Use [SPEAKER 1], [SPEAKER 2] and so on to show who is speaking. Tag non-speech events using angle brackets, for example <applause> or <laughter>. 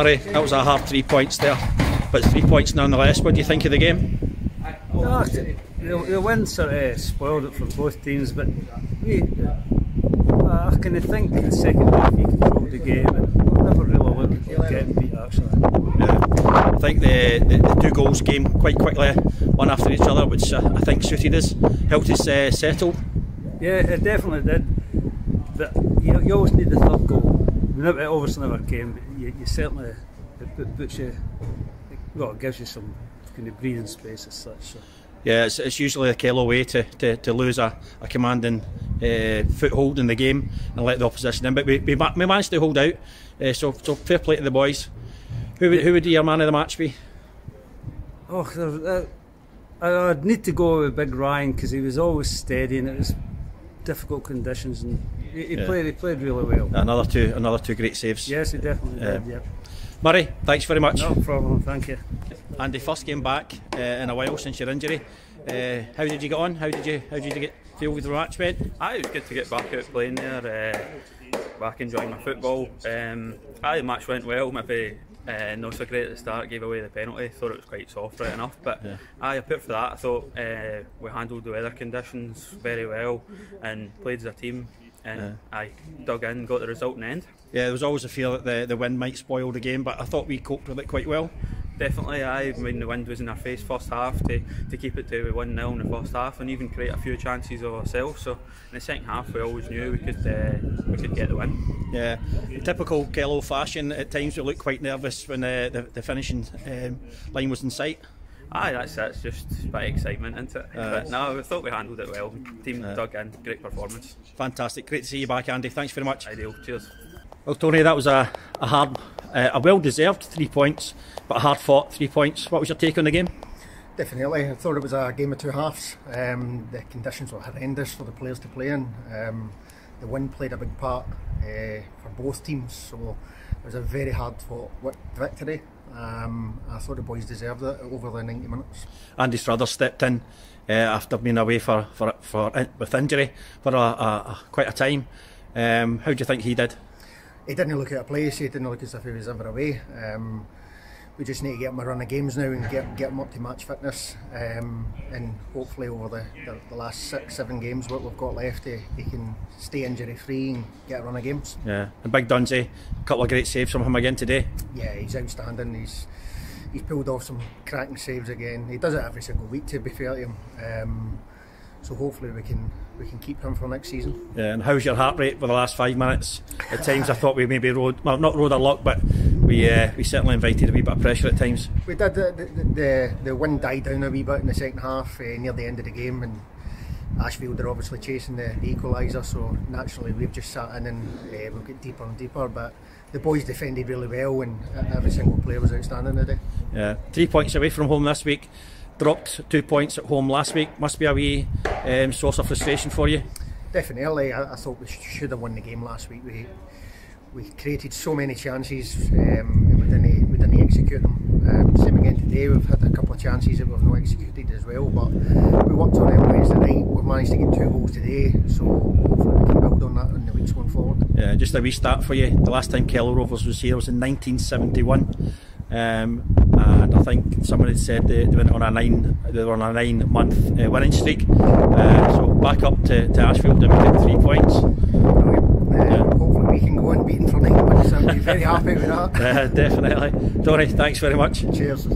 [SPEAKER 1] Murray, that was a hard three points there, but three points nonetheless. What do you think of the game?
[SPEAKER 2] No, the, the win sort of spoiled it for both teams, but we, uh, I kind of think the second half we controlled the game and never really looked like getting beat actually.
[SPEAKER 1] Think the, the, the, two goals came quite quickly, one after each other, which uh, I think suited us, helped us uh, settle.
[SPEAKER 2] Yeah, it definitely did. But you, you always need the third goal. It obviously never came, but you, you certainly it puts you, well, it gives you some kind of breathing space as such. So.
[SPEAKER 1] Yeah, it's, it's usually a killer way to, to, to lose a, a commanding uh, foothold in the game and let the opposition in. But we, we, we managed to hold out, uh, so, so fair play to the boys. Who would, who would your man of the match be?
[SPEAKER 2] Oh, uh, I'd need to go with Big Ryan because he was always steady and it was difficult conditions and he, he yeah. played he played really well.
[SPEAKER 1] Another two another two great saves.
[SPEAKER 2] Yes, he definitely did. Yeah.
[SPEAKER 1] Murray, thanks very much.
[SPEAKER 2] No problem, thank you.
[SPEAKER 1] Andy, first came back uh, in a while since your injury. Uh, how did you get on? How did you how did you get feel with the match, Ben?
[SPEAKER 3] Aye, it was good to get back out playing there. Uh, back enjoying my football. Um, aye, the match went well. Maybe uh, not so great at the start, gave away the penalty. Thought it was quite soft, right enough. But yeah. aye, I put for that. I thought uh, we handled the weather conditions very well and played as a team. And yeah. I dug in, got the result in the end.
[SPEAKER 1] Yeah, there was always a fear that the, the wind might spoil the game, but I thought we coped with it quite well.
[SPEAKER 3] Definitely, I mean the wind was in our face first half to, to keep it to one 0 in the first half and even create a few chances of ourselves. So in the second half, we always knew we could uh, we could get the win.
[SPEAKER 1] Yeah, typical Kello fashion. At times we looked quite nervous when uh, the, the finishing um, line was in sight.
[SPEAKER 3] Aye, that's. It's just by excitement, isn't it? Uh, but no, I thought we handled it well. Team uh, dug in, great performance.
[SPEAKER 1] Fantastic, great to see you back, Andy. Thanks very much.
[SPEAKER 3] Ideal. Cheers.
[SPEAKER 1] Well, Tony, that was a, a hard, uh, a well-deserved three points, but a hard-fought three points. What was your take on the game?
[SPEAKER 4] Definitely, I thought it was a game of two halves. Um, the conditions were horrendous for the players to play in. Um, the wind played a big part uh, for both teams, so it was a very hard-fought victory. Um, I thought the boys deserved it over the 90 minutes.
[SPEAKER 1] Andy Struthers stepped in uh, after being away for, for, for with injury for a, a, a quite a time. Um, how do you think he did?
[SPEAKER 4] He didn't look at a place, he didn't look as if he was ever away. Um, we just need to get him a run of games now and get get him up to match fitness. Um, and hopefully over the, the, the, last six, seven games what we've got left, he, he can stay injury free and get a run of games.
[SPEAKER 1] Yeah, and Big Dunsey, a couple of great saves from him again today.
[SPEAKER 4] Yeah, he's outstanding. He's he's pulled off some cracking saves again. He does it every single week to be fair to him. Um, so hopefully we can we can keep him for next season.
[SPEAKER 1] Yeah, and how's your heart rate for the last five minutes? At times I thought we maybe rode well not rode a luck, but we uh, we certainly invited a wee bit of pressure at times.
[SPEAKER 4] We did. The the, the, the wind died down a wee bit in the second half uh, near the end of the game, and Ashfield are obviously chasing the, the equaliser, so naturally we've just sat in and uh, we'll get deeper and deeper, but. The boys defended really well, and every single player was outstanding today.
[SPEAKER 1] Yeah, three points away from home this week dropped two points at home last week. Must be a wee um, source of frustration for you.
[SPEAKER 4] Definitely, I, I, thought we should have won the game last week. We we created so many chances um, and we didn't we didn't execute them. Um, same again today. We've had a couple of chances that we've not executed as well, but we worked on it Wednesday night. We've managed to get two goals today, so hopefully we can build on that in the weeks going forward.
[SPEAKER 1] Yeah, just a wee start for you. The last time Kello Rovers was here was in 1971. Um, and I think someone had said they, they, went on a nine, they were on a nine-month uh, winning streak. Uh, so back up to, to Ashfield and we get three points.
[SPEAKER 4] Yeah. Hopefully we can go unbeaten for nine months. I'll be very happy with that. <laughs>
[SPEAKER 1] Uh, definitely. Tony, thanks very much.
[SPEAKER 4] Cheers.